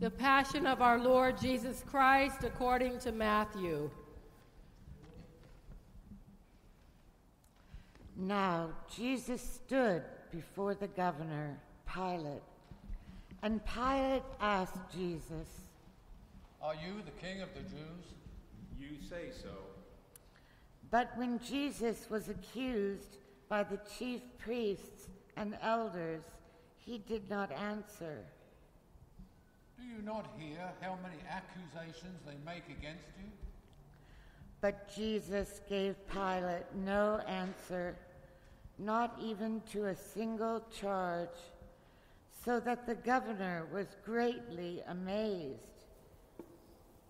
The Passion of our Lord Jesus Christ according to Matthew. Now Jesus stood before the governor, Pilate, and Pilate asked Jesus, Are you the king of the Jews? You say so. But when Jesus was accused by the chief priests and elders, he did not answer. Do you not hear how many accusations they make against you? But Jesus gave Pilate no answer, not even to a single charge, so that the governor was greatly amazed.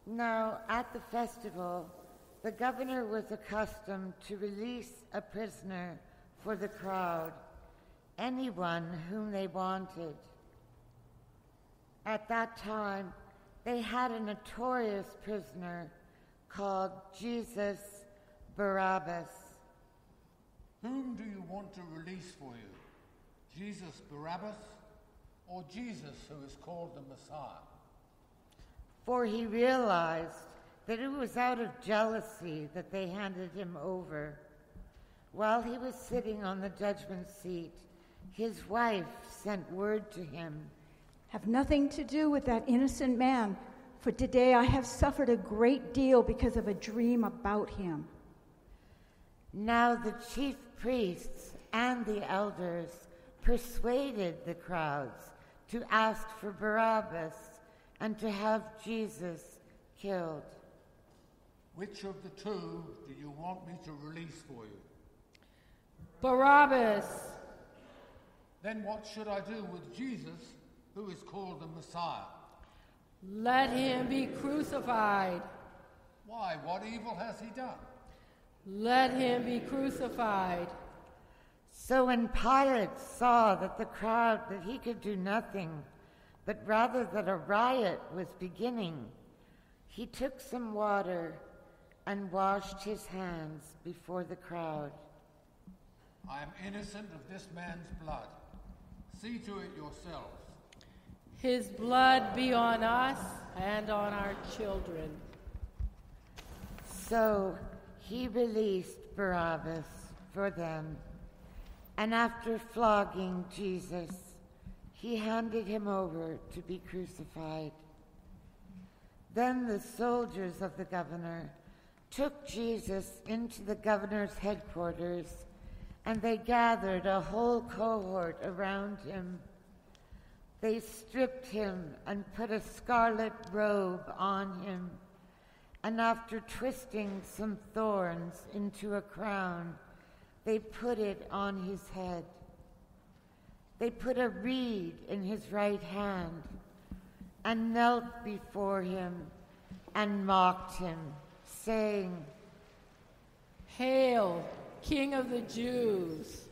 Now, at the festival, the governor was accustomed to release a prisoner for the crowd, anyone whom they wanted. At that time, they had a notorious prisoner called Jesus Barabbas. Whom do you want to release for you? Jesus Barabbas or Jesus who is called the Messiah? For he realized that it was out of jealousy that they handed him over. While he was sitting on the judgment seat, his wife sent word to him Have nothing to do with that innocent man, for today I have suffered a great deal because of a dream about him. Now the chief priests and the elders persuaded the crowds to ask for Barabbas and to have Jesus killed. Which of the two do you want me to release for you? Barabbas. Then what should I do with Jesus who is called the Messiah? Let him be crucified. Why, what evil has he done? Let him be crucified. So when Pilate saw that the crowd that he could do nothing, but rather that a riot was beginning, he took some water and washed his hands before the crowd. I am innocent of this man's blood. See to it yourselves. His blood be on us and on our children. So he released Barabbas for them, and after flogging Jesus, he handed him over to be crucified. Then the soldiers of the governor took Jesus into the governor's headquarters, and they gathered a whole cohort around him. They stripped him and put a scarlet robe on him, and after twisting some thorns into a crown, they put it on his head. They put a reed in his right hand and knelt before him and mocked him, saying, Hail, King of the Jews.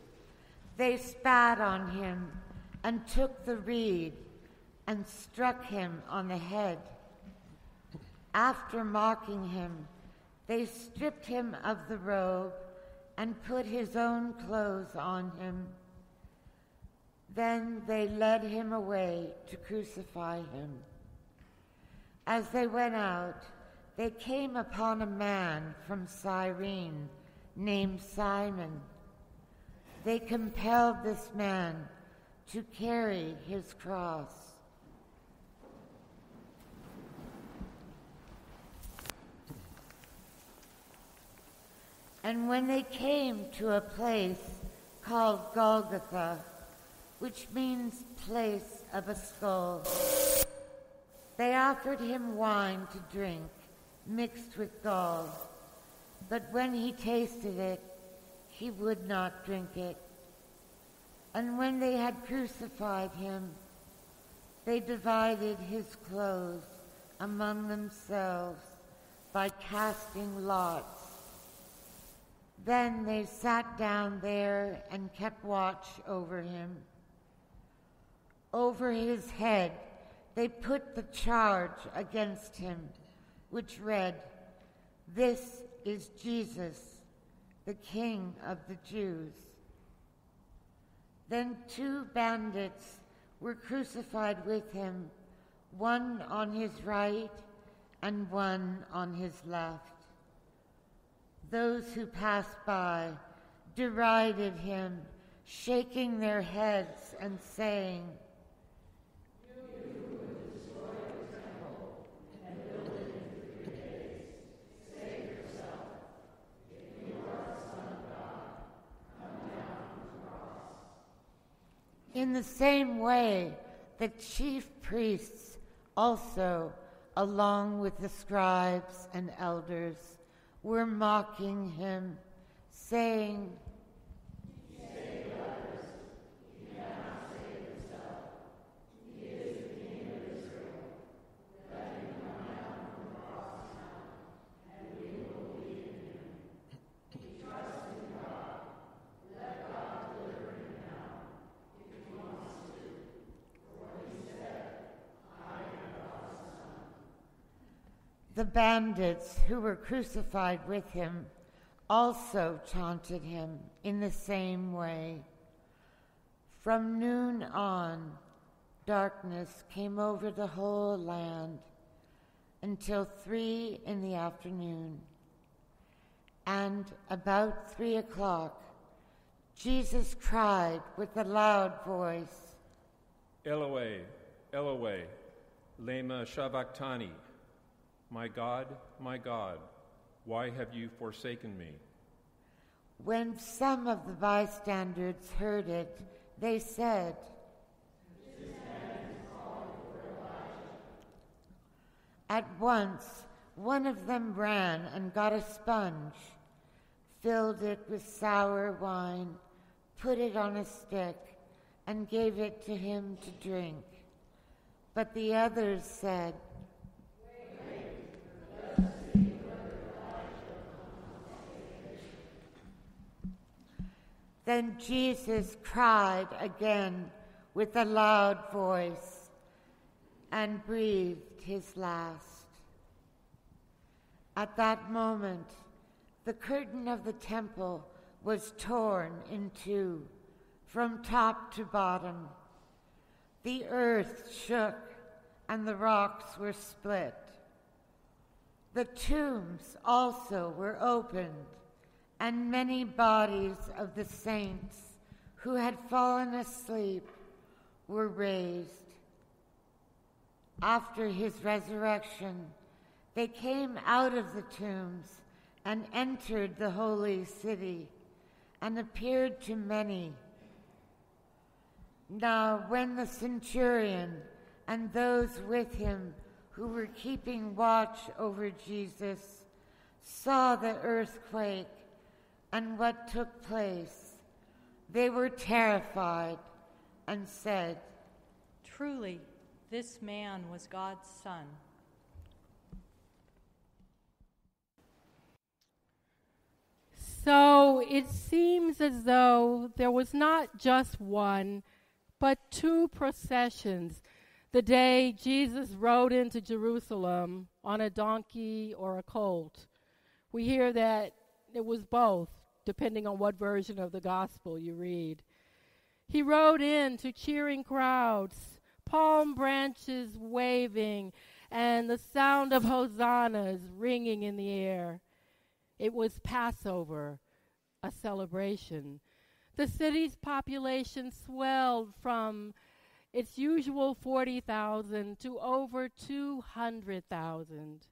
They spat on him and took the reed and struck him on the head. After mocking him, they stripped him of the robe and put his own clothes on him. Then they led him away to crucify him. As they went out, they came upon a man from Cyrene named Simon. They compelled this man to carry his cross. And when they came to a place called Golgotha, which means place of a skull, they offered him wine to drink mixed with gall. But when he tasted it, he would not drink it. And when they had crucified him, they divided his clothes among themselves by casting lots. Then they sat down there and kept watch over him. Over his head they put the charge against him, which read, This is Jesus, the King of the Jews. Then two bandits were crucified with him, one on his right and one on his left. Those who passed by derided him, shaking their heads and saying, In the same way, the chief priests also, along with the scribes and elders, were mocking him, saying, The bandits who were crucified with him also taunted him in the same way. From noon on, darkness came over the whole land until three in the afternoon. And about three o'clock, Jesus cried with a loud voice, Eloi, Eloi, lema sabachthani. My God, my God, why have you forsaken me? When some of the bystanders heard it, they said, At once, one of them ran and got a sponge, filled it with sour wine, put it on a stick, and gave it to him to drink. But the others said, Then Jesus cried again with a loud voice and breathed his last. At that moment, the curtain of the temple was torn in two from top to bottom. The earth shook and the rocks were split. The tombs also were opened and many bodies of the saints who had fallen asleep were raised. After his resurrection, they came out of the tombs and entered the holy city and appeared to many. Now, when the centurion and those with him who were keeping watch over Jesus saw the earthquake and what took place, they were terrified and said, Truly, this man was God's son. So it seems as though there was not just one, but two processions the day Jesus rode into Jerusalem on a donkey or a colt. We hear that it was both, depending on what version of the gospel you read. He rode in to cheering crowds, palm branches waving, and the sound of hosannas ringing in the air. It was Passover, a celebration. The city's population swelled from its usual 40,000 to over 200,000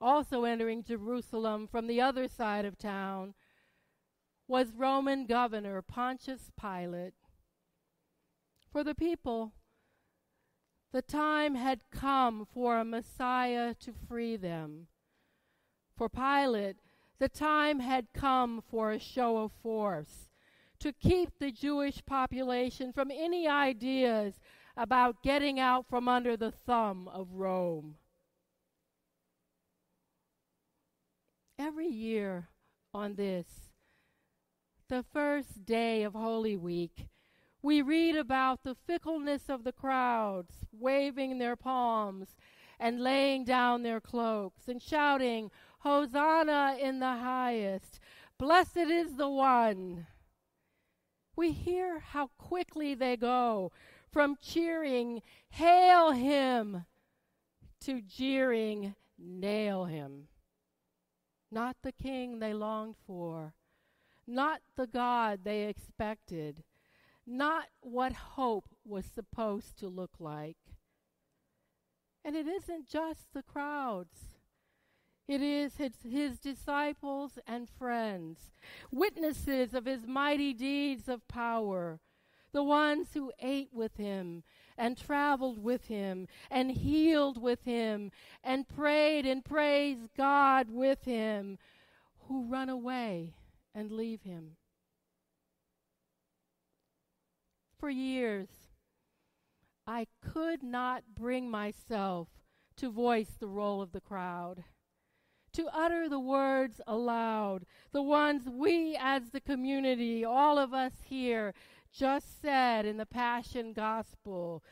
also entering Jerusalem from the other side of town, was Roman governor Pontius Pilate. For the people, the time had come for a Messiah to free them. For Pilate, the time had come for a show of force to keep the Jewish population from any ideas about getting out from under the thumb of Rome. Every year on this, the first day of Holy Week, we read about the fickleness of the crowds waving their palms and laying down their cloaks and shouting, Hosanna in the highest! Blessed is the one! We hear how quickly they go from cheering, Hail him, to jeering, Nail him. Not the king they longed for, not the God they expected, not what hope was supposed to look like. And it isn't just the crowds. It is his, his, disciples and friends, witnesses of his mighty deeds of power, the ones who ate with him and traveled with him and healed with him and prayed and praised God with him, who run away and leave him. For years, I could not bring myself to voice the role of the crowd to utter the words aloud, the ones we as the community, all of us here, just said in the Passion Gospel.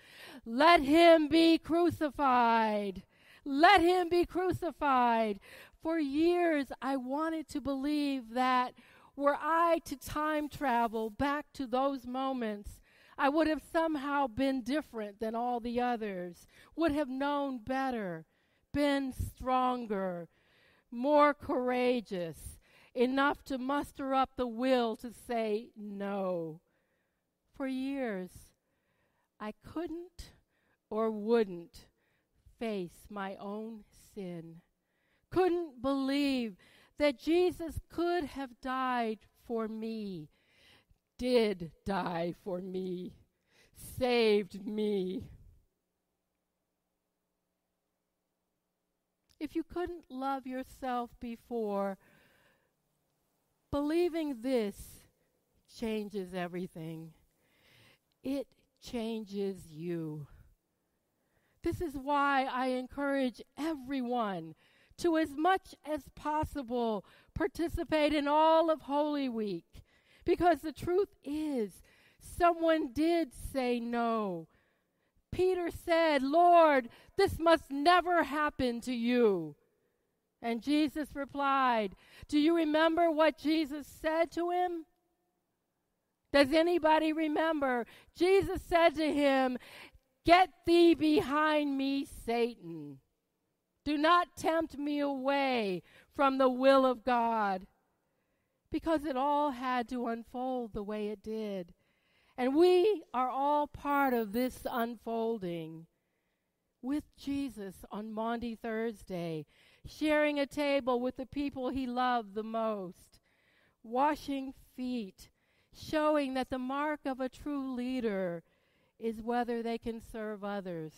Let him be crucified. Let him be crucified. For years, I wanted to believe that were I to time travel back to those moments, I would have somehow been different than all the others, would have known better, been stronger, more courageous, enough to muster up the will to say no. For years, I couldn't or wouldn't face my own sin. Couldn't believe that Jesus could have died for me, did die for me, saved me. if you couldn't love yourself before, believing this changes everything. It changes you. This is why I encourage everyone to, as much as possible, participate in all of Holy Week. Because the truth is, someone did say no Peter said, Lord, this must never happen to you. And Jesus replied, Do you remember what Jesus said to him? Does anybody remember? Jesus said to him, Get thee behind me, Satan. Do not tempt me away from the will of God. Because it all had to unfold the way it did. And we are all part of this unfolding with Jesus on Maundy Thursday, sharing a table with the people he loved the most, washing feet, showing that the mark of a true leader is whether they can serve others.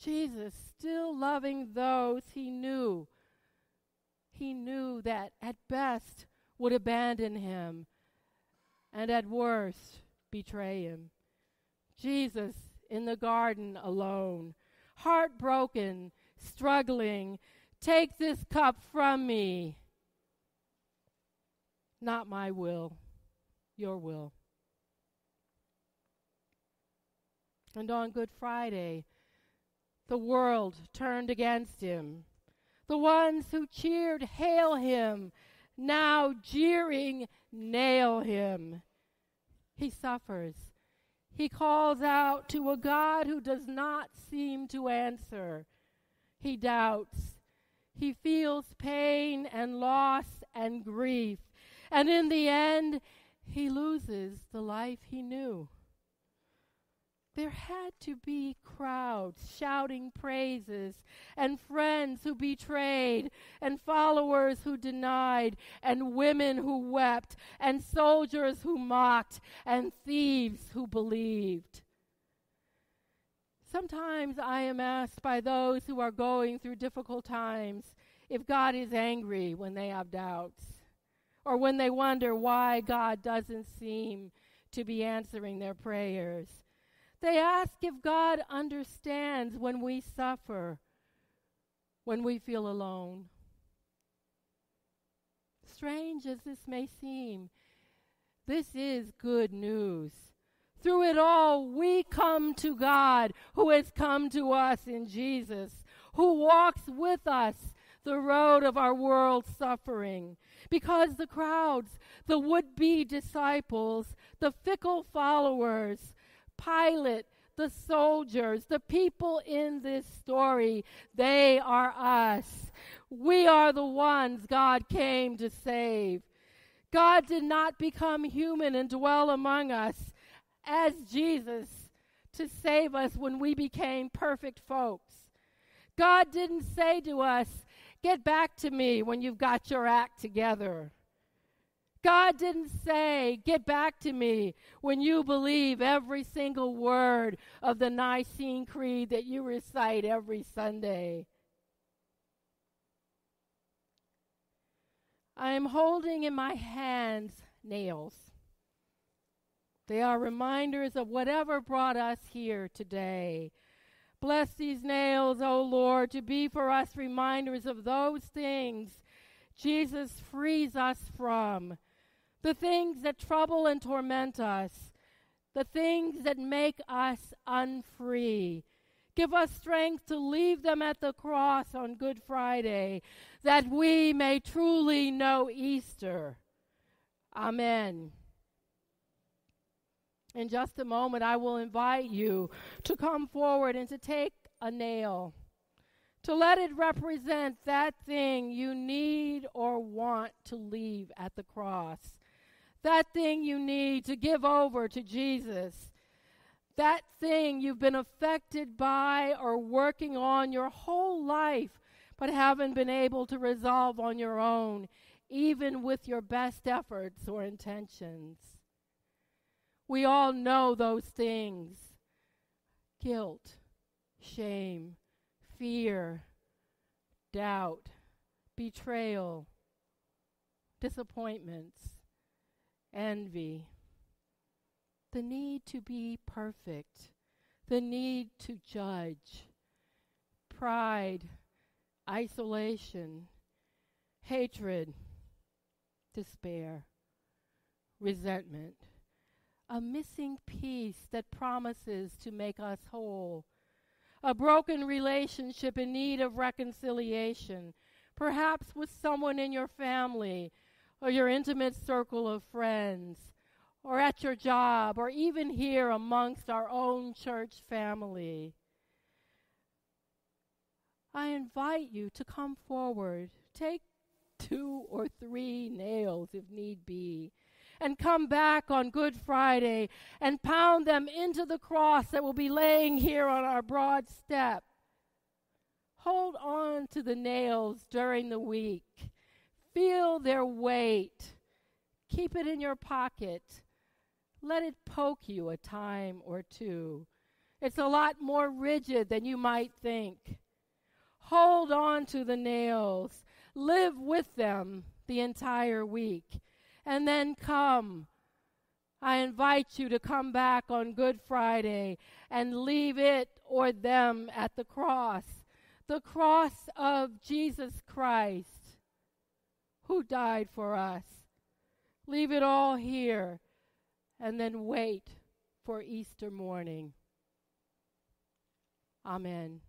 Jesus still loving those he knew. He knew that at best would abandon him, and at worst betray him. Jesus in the garden alone, heartbroken, struggling, take this cup from me. Not my will, your will. And on Good Friday, the world turned against him. The ones who cheered, Hail him, now jeering, Nail him he suffers. He calls out to a God who does not seem to answer. He doubts. He feels pain and loss and grief. And in the end, he loses the life he knew. There had to be crowds shouting praises, and friends who betrayed, and followers who denied, and women who wept, and soldiers who mocked, and thieves who believed. Sometimes I am asked by those who are going through difficult times if God is angry when they have doubts, or when they wonder why God doesn't seem to be answering their prayers. They ask if God understands when we suffer, when we feel alone. Strange as this may seem, this is good news. Through it all, we come to God who has come to us in Jesus, who walks with us the road of our world's suffering. Because the crowds, the would be disciples, the fickle followers, Pilate, the soldiers, the people in this story, they are us. We are the ones God came to save. God did not become human and dwell among us as Jesus to save us when we became perfect folks. God didn't say to us, Get back to me when you've got your act together. God didn't say, Get back to me when you believe every single word of the Nicene Creed that you recite every Sunday. I am holding in my hands nails. They are reminders of whatever brought us here today. Bless these nails, O Lord, to be for us reminders of those things Jesus frees us from. The things that trouble and torment us, the things that make us unfree. Give us strength to leave them at the cross on Good Friday, that we may truly know Easter. Amen. In just a moment, I will invite you to come forward and to take a nail, to let it represent that thing you need or want to leave at the cross, that thing you need to give over to Jesus, that thing you've been affected by or working on your whole life but haven't been able to resolve on your own, even with your best efforts or intentions. We all know those things. Guilt, shame, fear, doubt, betrayal, disappointments, envy, the need to be perfect, the need to judge, pride, isolation, hatred, despair, resentment, a missing piece that promises to make us whole, a broken relationship in need of reconciliation, perhaps with someone in your family or your intimate circle of friends, or at your job, or even here amongst our own church family. I invite you to come forward. Take two or three nails if need be and come back on Good Friday and pound them into the cross that will be laying here on our broad step. Hold on to the nails during the week. Feel their weight. Keep it in your pocket. Let it poke you a time or two. It's a lot more rigid than you might think. Hold on to the nails. Live with them the entire week and then come. I invite you to come back on Good Friday and leave it or them at the cross, the cross of Jesus Christ, who died for us. Leave it all here and then wait for Easter morning. Amen.